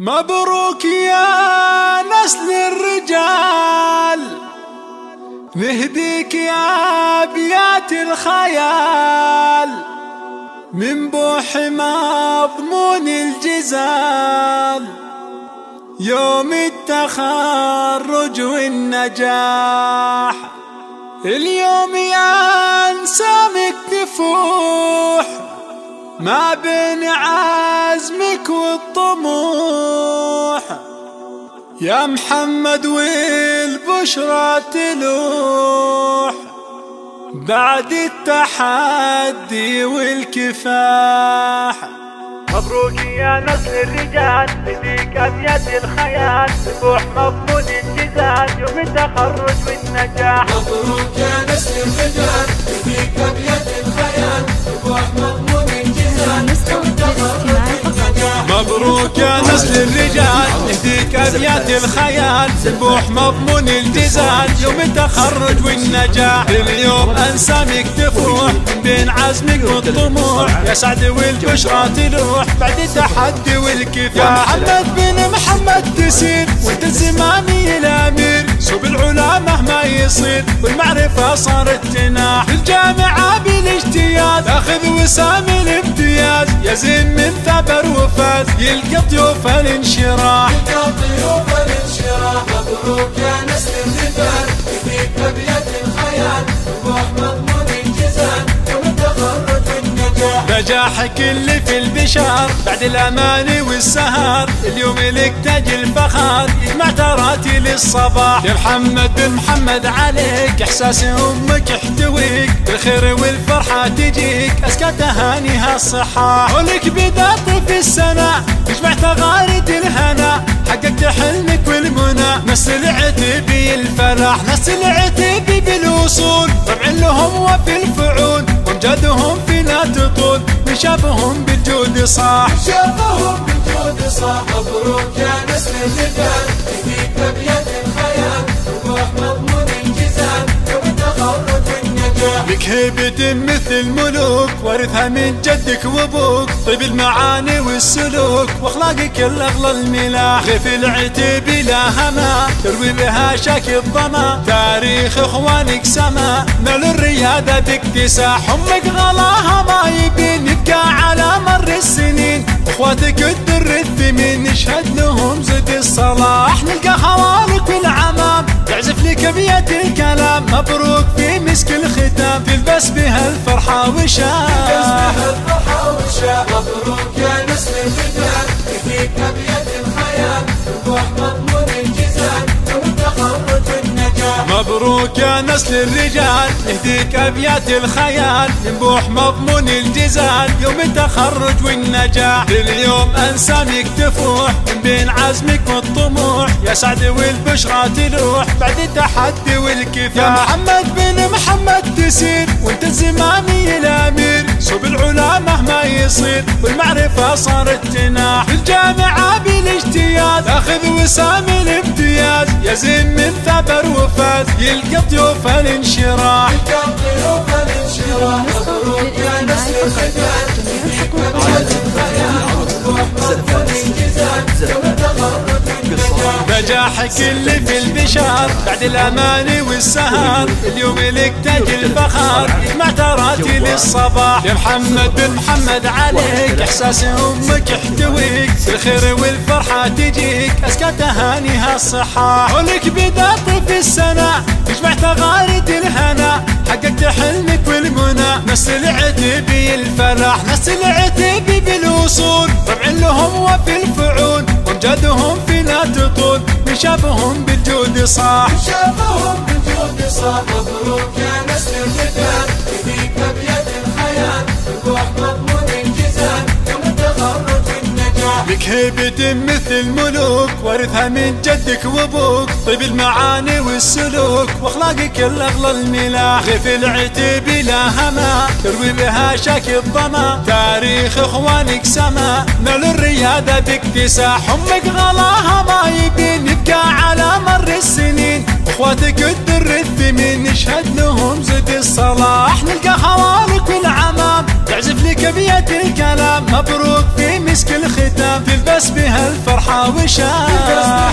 مبروك يا نسل الرجال. نهديك يا أبيات الخيال. من بوح مضمون الجزال. يوم التخرج والنجاح. اليوم يا انسامك تفوح ما بين عزمك والطموح. يا محمد والبشرى تلوح. بعد التحدي والكفاح. مبروك يا نسل الرجال بديك أبيات الخيال. سبوح مضمون الجزال يوم التخرج والنجاح. مبروك يا نسل الرجال نهديك أبيات الخيال. سبوح مضمون الجزال يوم التخرج والنجاح. اليوم أنسامك تفوح بين عزمك والطموح. يا سعد والبشرى تلوح بعد التحدي والكفاح. يا محمد بن محمد تسير وانت الزمامي الأمير. صوب العلا مهما يصير والمعرفة صارت جناح الجامعة بالاجتياز آخذ وسام الامتياز يا زين من ثبر وفاز يلقى ضيوف الانشراح. يلقى ضيوف الانشراح مبروك يا نسل الرجال فيك ابيات الخيال. نجاحك اللي في البشار بعد الاماني والسهر اليوم لك تاج الفخر يجمع تراتي للصباح. يا محمد بن محمد عليك إحساس أمك يحتويك بالخير والفرحة تجيك اسكى تهانيها الصحة. ولك بدايه في السنة تجمع تغاريد الهنا حققت حلمك والمنى. نسل عتبي الفلاح نسل عتبي بالوصول طبع لهم وفي الفعول وأمجادهم في وشافهم بالجود صاح. شافهم بالجود صاح. مبروك يا نسل الرجال فيك ابيات الخيال. روح مضمون الجزال. يوم التخرج والنجاح لك هيبة مثل ملوك. وارثها من جدك وابوك. طيب المعاني والسلوك. وأخلاقك الأغلى الملاح. غيف العتب لا هما. تروي بها شاك الظما تاريخ إخوانك سما. نال الرياده باكتساح. أمك غلاها ما يبين يبقى على مر السنين. إخواتك الدر الثمين نشهد لهم زد الصلاح. نلقى خوالك والعمام تعزف لك ابيات الكلام. مبروك في مسك الختام تلبس بها الفرحة وشاح مبروك يا نسل الرجال مبروك يا نسل الرجال نهديك أبيات الخيال. ينبوح مضمون الجزال يوم التخرج والنجاح. اليوم انسامك تفوح من بين عزمك والطموح. يا سعد والبشرى تلوح بعد التحدي والكفاح. يا محمد بن محمد تسير وانت الزمامي الأمير. صوب العلا مهما يصير والمعرفة صارت جناح. الجامعة بالاجتياز آخذ وسام الامتياز يا زين من ثبر وفاز يلقى ضيوف الانشراح. يلقى ضيوف الانشراح مبروك يا نجاحك اللي في البشار بعد الاماني والسهر. اليوم لك تاج الفخر يجمع تراتي للصباح يا محمد بن محمد عليك إحساس أمك يحتويك. بالخير والفرحة تجيك. اسكى تهانيها الصحة. ولك بدايه في السنة. تجمع تغاريد الهنا. حققت حلمك والمنى. نسل عتبي الفلاح نسل عتبي بالوصول. طبع لهم وفي الفعول. وامجادهم في لا تطول. وشافهم بالجود صاح. شافهم بالجود صاح. مبروك يا نسل الرجال هيبة مثل ملوك وارثها من جدك وابوك. طيب المعاني والسلوك واخلاقك الاغلى الملاح. غيف العتب لا هما تروي بها شاك الظما تاريخ إخوانك سما نال الرياده باكتساح. أمك غلاها ما يبين يبقى على مر السنين. إخواتك الدر الثمين نشهد لهم زد الصلاح. نلقى خوالك والعمام تعزف لك ابيات الكلام. مبروك في مسك الختام تلبس بها الضحى وشاح